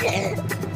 Yeah.